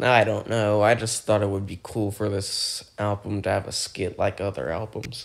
I don't know. I just thought it would be cool for this album to have a skit like other albums.